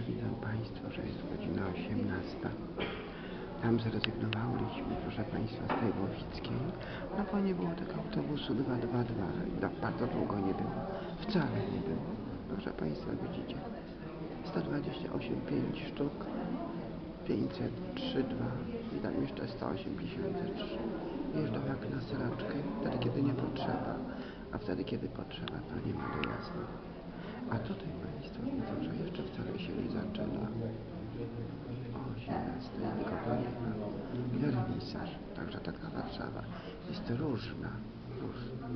Jeszcze widzą Państwo, że jest godzina 18. Tam zrezygnowaliśmy, proszę Państwa, z tej Łowickiej, no bo nie było tego autobusu 222. No, bardzo długo nie było. Wcale nie było. Proszę Państwa, widzicie. 128, 5 sztuk, 503, 2 i tam jeszcze 183. Jeżdżą jak na sraczkę, wtedy kiedy nie potrzeba, a wtedy kiedy potrzeba, to nie ma dojazdu. A tutaj Państwo widzą, że jeszcze wcale się nie zaczyna. O 18 nikogo nie ma. I remisarz, także taka Warszawa jest różna, różna.